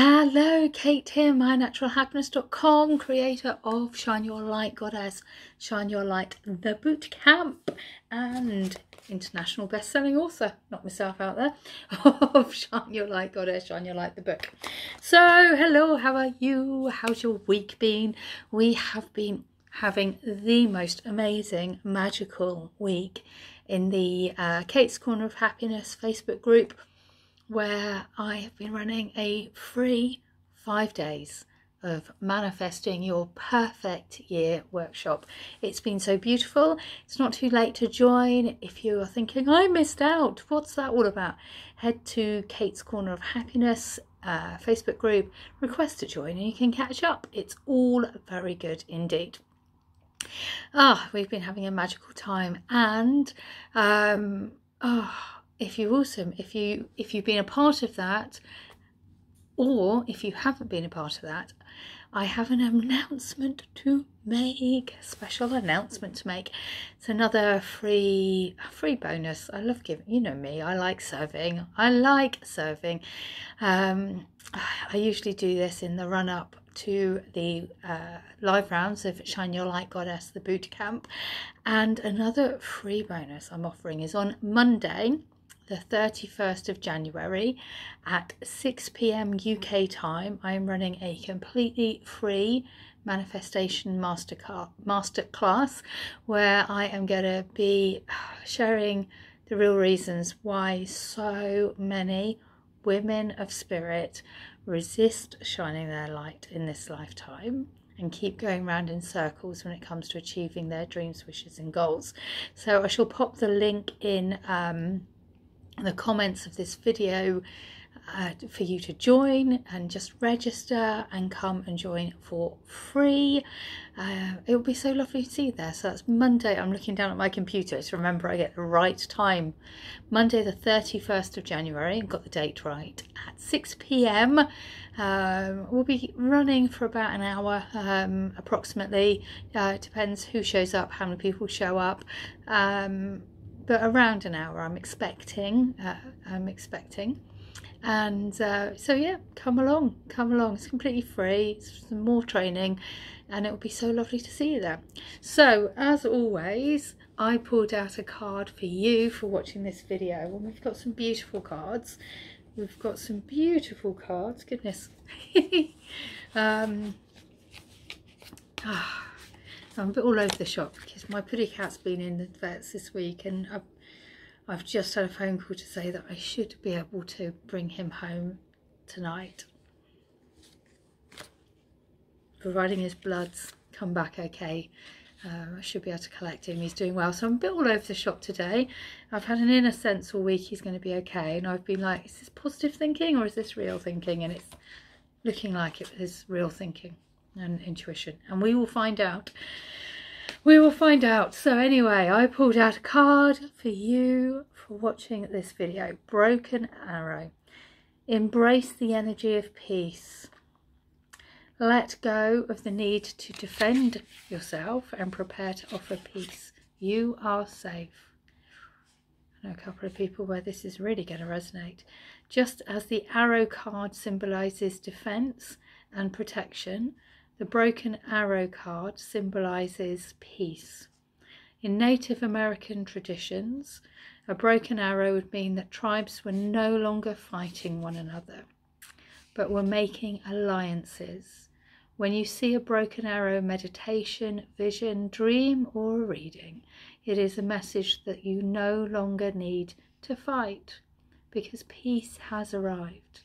Hello, Kate here, mynaturalhappiness.com, creator of Shine Your Light Goddess, Shine Your Light The Boot Camp, and international best-selling author, not myself out there, of Shine Your Light Goddess, Shine Your Light the book. So, hello, how are you? How's your week been? We have been having the most amazing, magical week in the uh, Kate's Corner of Happiness Facebook group where I have been running a free five days of manifesting your perfect year workshop. It's been so beautiful. It's not too late to join. If you are thinking, I missed out, what's that all about? Head to Kate's Corner of Happiness uh, Facebook group, request to join, and you can catch up. It's all very good indeed. Ah, we've been having a magical time, and um, oh, if you're awesome, if you if you've been a part of that, or if you haven't been a part of that, I have an announcement to make, a special announcement to make. It's another free free bonus. I love giving, you know me, I like serving. I like serving. Um, I usually do this in the run up to the uh, live rounds of Shine Your Light Goddess, the boot camp. And another free bonus I'm offering is on Monday, the 31st of January at 6 pm UK time. I am running a completely free manifestation master class where I am going to be sharing the real reasons why so many women of spirit resist shining their light in this lifetime and keep going round in circles when it comes to achieving their dreams, wishes, and goals. So I shall pop the link in um, the comments of this video uh, for you to join and just register and come and join for free. Uh, it will be so lovely to see you there. So that's Monday. I'm looking down at my computer to remember I get the right time. Monday, the 31st of January, I've got the date right, at 6 pm. Um, we'll be running for about an hour um, approximately. Uh, depends who shows up, how many people show up. Um, but around an hour I'm expecting. Uh, I'm expecting. And uh, so yeah, come along, come along. It's completely free. It's some more training, and it will be so lovely to see you there. So as always, I pulled out a card for you for watching this video, and we've got some beautiful cards. We've got some beautiful cards. Goodness. um, ah, I'm a bit all over the shop because my putty cat's been in the vets this week and I've, I've just had a phone call to say that I should be able to bring him home tonight. Providing his blood's come back okay. Um, I should be able to collect him. He's doing well. So I'm a bit all over the shop today. I've had an inner sense all week he's going to be okay. And I've been like, is this positive thinking or is this real thinking? And it's looking like it is real thinking and intuition. And we will find out. We will find out. So anyway I pulled out a card for you for watching this video. Broken arrow. Embrace the energy of peace. Let go of the need to defend yourself and prepare to offer peace. You are safe. I know a couple of people where this is really going to resonate. Just as the arrow card symbolizes defense and protection the broken arrow card symbolizes peace. In Native American traditions, a broken arrow would mean that tribes were no longer fighting one another, but were making alliances. When you see a broken arrow meditation, vision, dream, or reading, it is a message that you no longer need to fight because peace has arrived.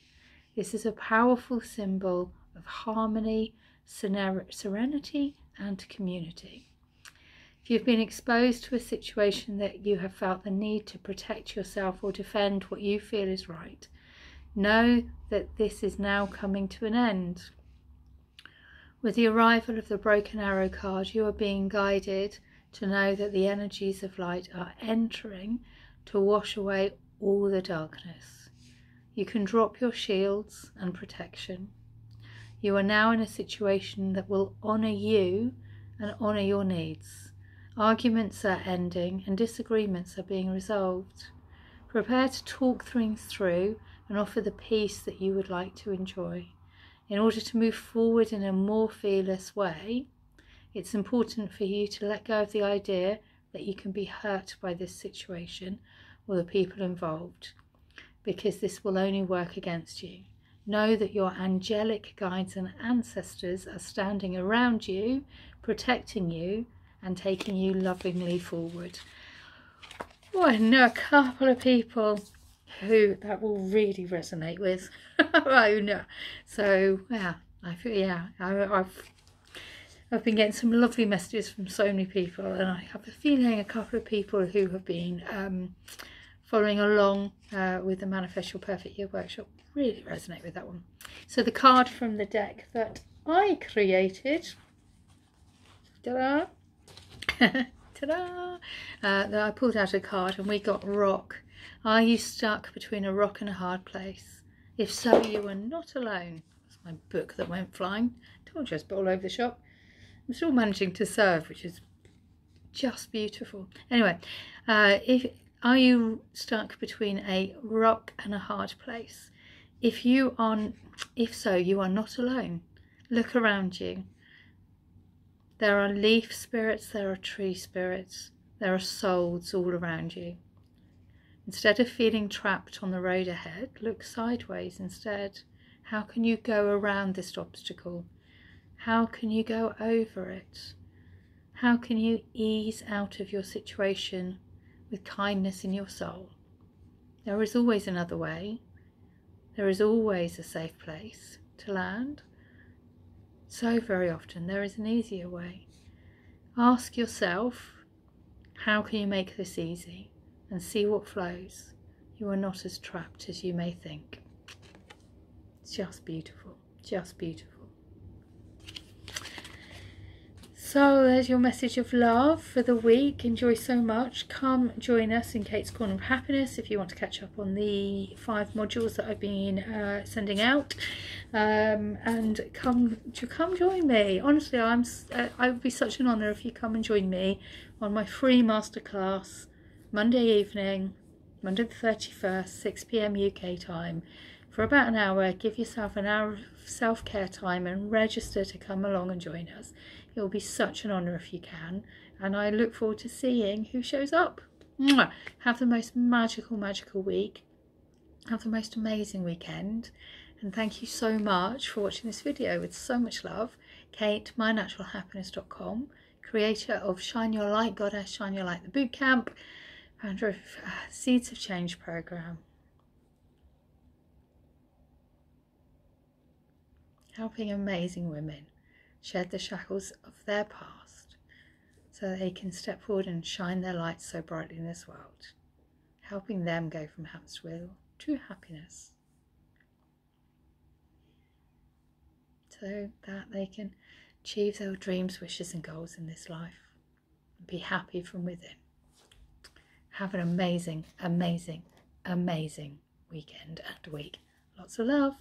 This is a powerful symbol of harmony serenity and community. If you've been exposed to a situation that you have felt the need to protect yourself or defend what you feel is right, know that this is now coming to an end. With the arrival of the broken arrow card, you are being guided to know that the energies of light are entering to wash away all the darkness. You can drop your shields and protection you are now in a situation that will honour you and honour your needs. Arguments are ending and disagreements are being resolved. Prepare to talk things through and offer the peace that you would like to enjoy. In order to move forward in a more fearless way, it's important for you to let go of the idea that you can be hurt by this situation or the people involved, because this will only work against you. Know that your angelic guides and ancestors are standing around you, protecting you, and taking you lovingly forward. Oh, I know a couple of people who that will really resonate with. oh no. So yeah, I feel yeah, I, have I've been getting some lovely messages from so many people, and I have a feeling a couple of people who have been um, following along uh, with the Manifest Your Perfect Year workshop really resonate with that one. So the card from the deck that I created, ta-da, ta-da, uh, that I pulled out a card and we got rock. Are you stuck between a rock and a hard place? If so, you are not alone. That's my book that went flying. Told you I all over the shop. I'm still managing to serve, which is just beautiful. Anyway, uh, if are you stuck between a rock and a hard place? If you are, if so, you are not alone. Look around you. There are leaf spirits, there are tree spirits, there are souls all around you. Instead of feeling trapped on the road ahead, look sideways instead. How can you go around this obstacle? How can you go over it? How can you ease out of your situation with kindness in your soul? There is always another way. There is always a safe place to land. So very often there is an easier way. Ask yourself, how can you make this easy? and see what flows. You are not as trapped as you may think. It's just beautiful, just beautiful. So there's your message of love for the week. Enjoy so much. Come join us in Kate's Corner of Happiness if you want to catch up on the five modules that I've been uh, sending out. Um, and come to come join me. Honestly, I'm uh, I would be such an honour if you come and join me on my free masterclass Monday evening, Monday the 31st, 6 pm UK time. For about an hour, give yourself an hour of self care time and register to come along and join us. It will be such an honour if you can, and I look forward to seeing who shows up. Mwah! Have the most magical, magical week. Have the most amazing weekend. And thank you so much for watching this video with so much love. Kate, mynaturalhappiness.com, creator of Shine Your Light Goddess, Shine Your Light the Bootcamp Andrew uh, Seeds of Change program. Helping amazing women shed the shackles of their past so they can step forward and shine their light so brightly in this world. Helping them go from hamster to happiness. So that they can achieve their dreams, wishes, and goals in this life and be happy from within. Have an amazing, amazing, amazing weekend and week. Lots of love.